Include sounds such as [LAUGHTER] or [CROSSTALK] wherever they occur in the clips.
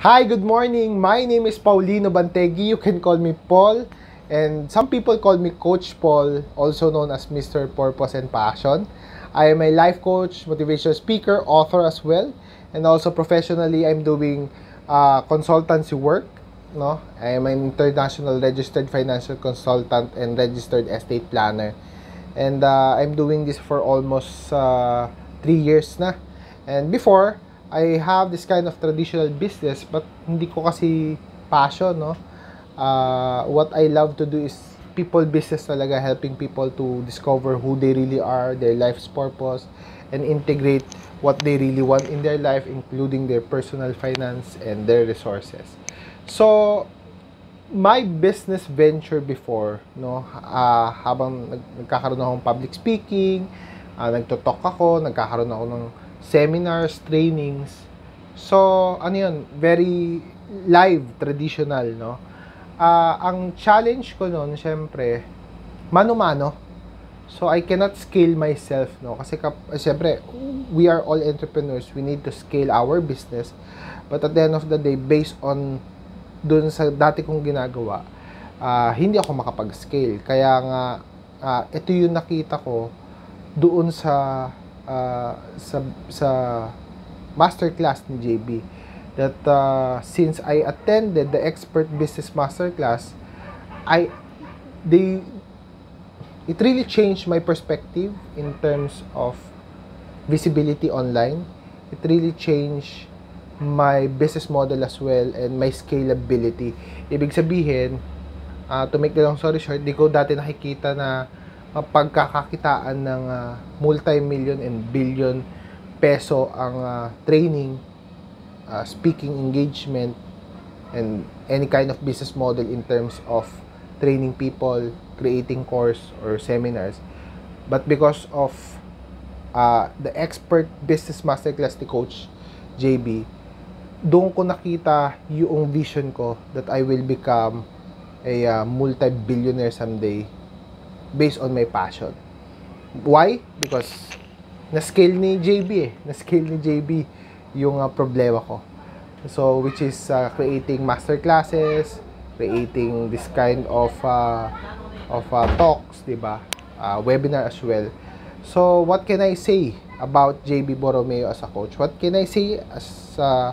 Hi, good morning. My name is Paulino Bantegi. You can call me Paul. And some people call me Coach Paul, also known as Mr. Purpose and Passion. I am a life coach, motivational speaker, author as well. And also professionally, I'm doing uh, consultancy work. No, I am an international registered financial consultant and registered estate planner. And uh, I'm doing this for almost uh, three years na. And before, I have this kind of traditional business but hindi ko kasi passion, no? Uh, what I love to do is people business talaga, helping people to discover who they really are, their life's purpose, and integrate what they really want in their life, including their personal finance and their resources. So, my business venture before, no, uh, habang nag nagkakaroon akong public speaking, uh, nagto-talk ako, nagkakaroon ako ng seminars, trainings. So, ano yun, very live, traditional, no? Uh, ang challenge ko noon, syempre, mano-mano. So, I cannot scale myself, no? Kasi, kap, syempre, we are all entrepreneurs. We need to scale our business. But at the end of the day, based on dun sa dati kong ginagawa, uh, hindi ako makapag-scale. Kaya nga, uh, ito yung nakita ko doon sa uh, sa sa masterclass ni JB that uh, since I attended the expert business masterclass I they it really changed my perspective in terms of visibility online it really changed my business model as well and my scalability. Ibig sabihin, uh, to make the long story short, di ko dati nakikita na uh, pagkakakitaan ng uh, multi-million and billion peso ang uh, training, uh, speaking engagement, and any kind of business model in terms of training people, creating course or seminars. But because of uh, the expert business masterclass ni Coach JB, doon ko nakita yung vision ko that I will become a uh, multi-billionaire someday based on my passion. Why? Because na-scale ni JB eh. Na-scale ni JB yung uh, problema ko. So, which is uh, creating master classes, creating this kind of uh, of uh, talks, 'di ba? Uh, webinar as well. So, what can I say about JB Borromeo as a coach? What can I say as uh,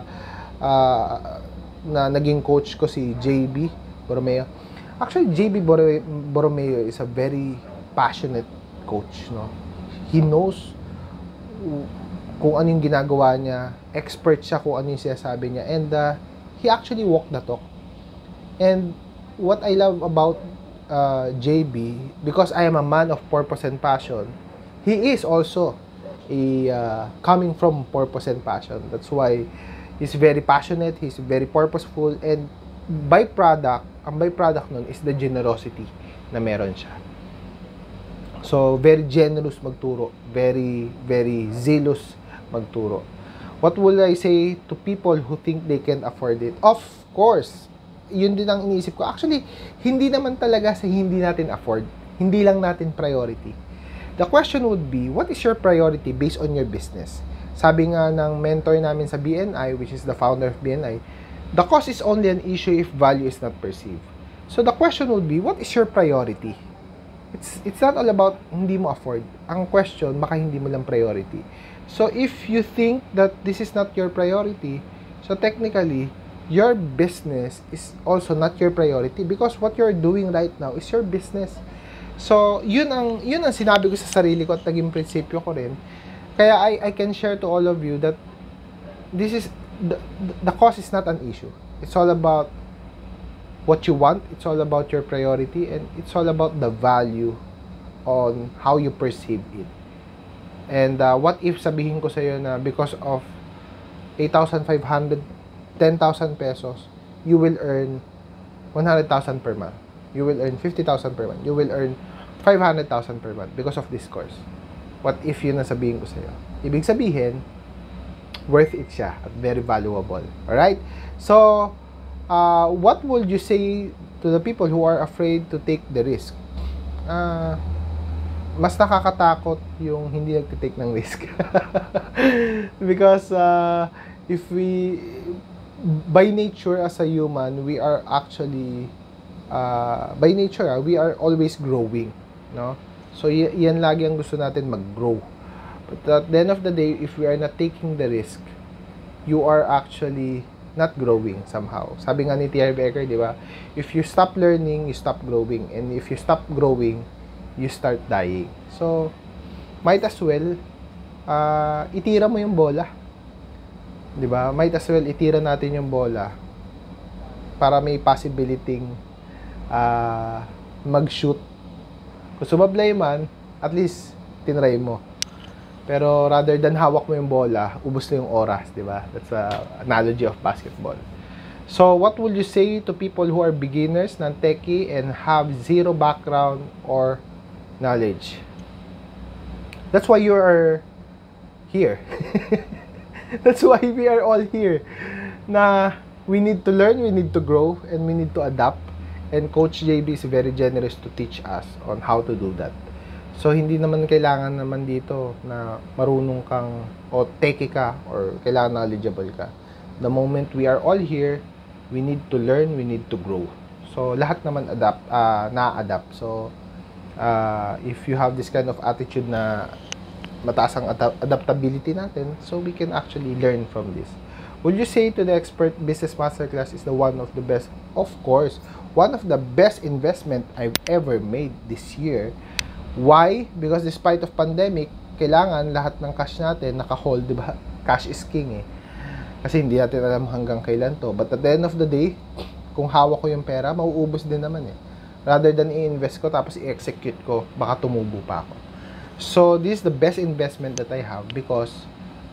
uh, na naging coach ko si JB Borromeo. Actually, JB Borromeo is a very passionate coach, no? He knows kung ano yung ginagawa niya, expert siya kung ano yung sinasabi niya, and uh, he actually walked the talk. And what I love about uh, JB, because I am a man of purpose and passion, he is also a uh, coming from purpose and passion. That's why He's very passionate, he's very purposeful, and byproduct, ang byproduct nun is the generosity na meron siya. So, very generous magturo, very, very zealous magturo. What will I say to people who think they can afford it? Of course, yun din ang iniisip ko. Actually, hindi naman talaga sa hindi natin afford. Hindi lang natin priority. The question would be, what is your priority based on your business? Sabi nga ng mentor namin sa BNI, which is the founder of BNI, the cost is only an issue if value is not perceived. So the question would be, what is your priority? It's it's not all about hindi mo afford. Ang question, baka hindi mo lang priority. So if you think that this is not your priority, so technically, your business is also not your priority because what you're doing right now is your business. So, yun ang yun ang sinabi ko sa sarili ko at naging prinsipyo ko rin kaya I, I can share to all of you that this is, the, the cost is not an issue. It's all about what you want, it's all about your priority, and it's all about the value on how you perceive it. And uh, what if sabihin ko sa iyo na because of 8,500, 10,000 pesos, you will earn 100,000 per month. You will earn 50,000 per month. You will earn 500,000 per month because of this course. What if yun ang sabihin ko sa'yo? Ibig sabihin, worth it siya at very valuable. Alright? So, uh, what would you say to the people who are afraid to take the risk? Uh, mas nakakatakot yung hindi nagtitake ng risk. [LAUGHS] Because uh, if we by nature as a human, we are actually uh, by nature, ah, we are always growing, no? So y- yan lagi ang gusto natin mag-grow. But at the end of the day, if we are not taking the risk, you are actually not growing somehow. Sabi nga ni T.R. Becker, di ba? If you stop learning, you stop growing. And if you stop growing, you start dying. So, might as well, uh, itira mo yung bola. Di ba? Might as well, itira natin yung bola para may possibility uh, mag-shoot. Kung sumablay man, at least, tinry mo. Pero rather than hawak mo yung bola, ubos na yung oras, di ba? That's a analogy of basketball. So, what would you say to people who are beginners, non-techie, and have zero background or knowledge? That's why you are here. [LAUGHS] That's why we are all here. Na we need to learn, we need to grow, and we need to adapt. And Coach JB is very generous to teach us on how to do that. So, hindi naman kailangan naman dito na marunong kang o teki ka or kailangan knowledgeable ka. The moment we are all here, we need to learn, we need to grow. So, lahat naman adapt, uh, na-adapt. So, uh, if you have this kind of attitude na mataas ang ad- adaptability natin, so we can actually learn from this. Would you say to the expert business masterclass is the one of the best? Of course, one of the best investment I've ever made this year Why? Because despite of pandemic, kailangan lahat ng cash natin naka-hold, 'di ba? [LAUGHS] Cash is king eh. Kasi hindi natin alam hanggang kailan to. But at the end of the day, kung hawak ko yung pera, mauubos din naman eh. Rather than i-invest ko tapos i-execute ko, baka tumubo pa ako. So, this is the best investment that I have because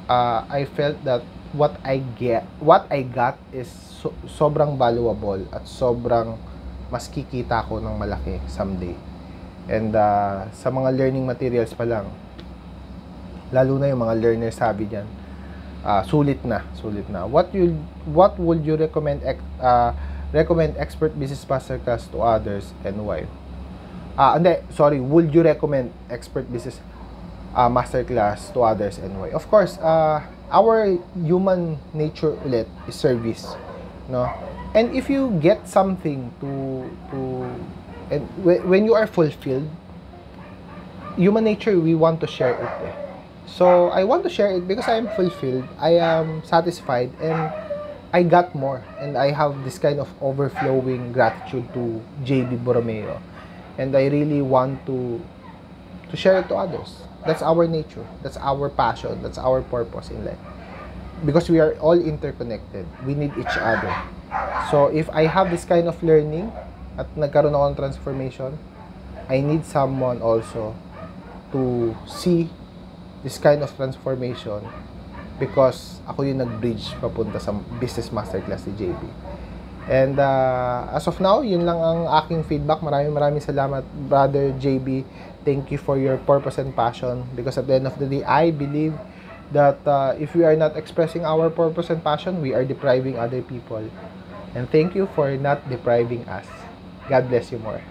uh, I felt that what I get, what I got is so, sobrang valuable at sobrang mas kikita ko ng malaki someday. And uh, sa mga learning materials pa lang, lalo na yung mga learner sabi diyan, uh, sulit na, sulit na. What you what would you recommend uh, recommend expert business masterclass to others and why? Ah, uh, hindi, sorry, would you recommend expert business uh, masterclass to others and why? Of course, uh, our human nature ulit is service, no? And if you get something to to and when you are fulfilled, human nature, we want to share it. Eh. So, I want to share it because I am fulfilled, I am satisfied, and I got more. And I have this kind of overflowing gratitude to JB Borromeo. And I really want to to share it to others. That's our nature. That's our passion. That's our purpose in life. Because we are all interconnected. We need each other. So, if I have this kind of learning, at nagkaroon ako ng transformation, I need someone also to see this kind of transformation because ako yung nag-bridge papunta sa business masterclass ni JB. And uh, as of now, yun lang ang aking feedback. Maraming maraming salamat, Brother JB. Thank you for your purpose and passion because at the end of the day, I believe that uh, if we are not expressing our purpose and passion, we are depriving other people. And thank you for not depriving us. God bless you more.